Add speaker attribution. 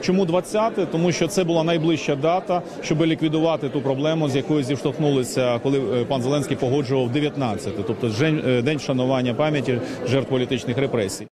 Speaker 1: Чому 20? Тому що це була найближча дата, щоб ліквідувати ту проблему, з якою зіштовхнулися, коли е, пан Зеленський погоджував 19, тобто день- е, день вшанування пам'яті жертв політичних репресій.